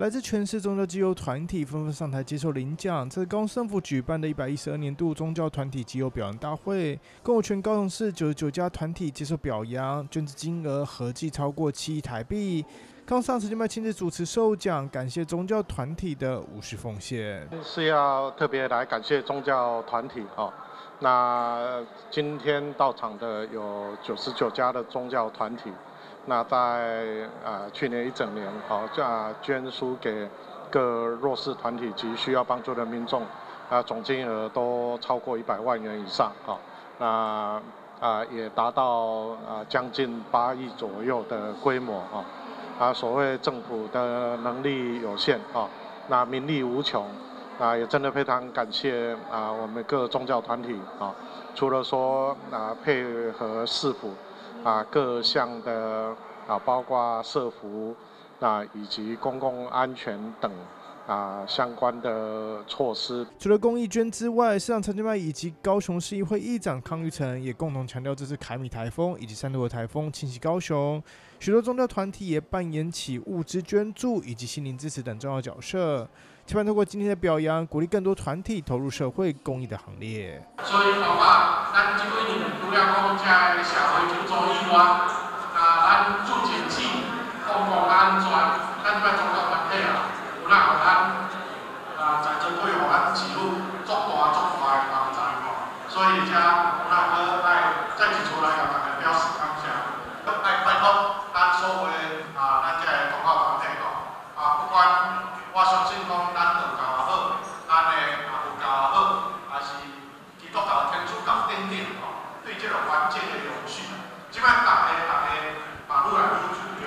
来自全市宗教机构团体纷纷上台接受领奖。这是高雄政府举办的一百一十二年度宗教团体机构表扬大会，共有全高雄市九十九家团体接受表扬，捐资金额合计超过七亿台币。刚上次就麦亲自主持授奖，感谢宗教团体的无私奉献。是要特别来感谢宗教团体哦。那今天到场的有九十九家的宗教团体。那在啊去年一整年，好，啊捐书给各弱势团体及需要帮助的民众，啊总金额都超过一百万元以上，哈，那啊也达到啊将近八亿左右的规模，哈，啊所谓政府的能力有限，啊，那民力无穷，啊也真的非常感谢啊我们各宗教团体，啊除了说啊配合市府。啊，各项的啊，包括社服啊，以及公共安全等啊相关的措施。除了公益捐之外，市长陈金麦以及高雄市议会议长康玉成也共同强调，这次凯米台风以及三度的台风侵袭高雄，许多宗教团体也扮演起物资捐助以及心灵支持等重要角色。期盼通过今天的表扬，鼓励更多团体投入社会公益的行列。所以的话，咱这几年除了讲在社会救助以外，啊，咱做经济、公共安全，咱这摆宗教团体啊，有哪互咱啊，在这对互咱记录足大足大的帮助吼。所以遮有哪个来再提出来向大家表示感谢，来拜托咱所有啊，咱这宗教团体吼，啊，不管我相信讲。即摆大家大家嘛愈来愈重要，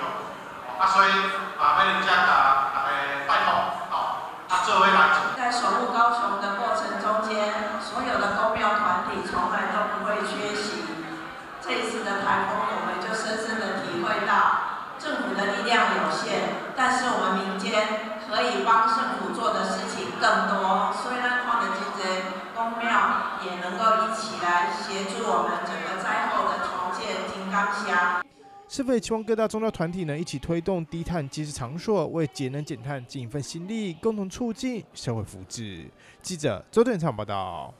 啊，所以啊，要人家甲大家拜托，哦，啊，做位来做。在守护高雄的过程中间，所有的公庙团体从来都不会缺席。这一次的台风，我们就深深的体会到，政府的力量有限，但是我们民间可以帮政府做的事情更多。所以呢，矿的这些公庙也能够一起来协助我们整个灾后的重建。是否也期望各大宗教团体能一起推动低碳节食场所，为节能减碳尽一份心力，共同促进社会福祉？记者周队长报道。